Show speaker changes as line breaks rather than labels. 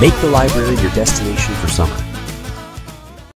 Make the library your destination for summer.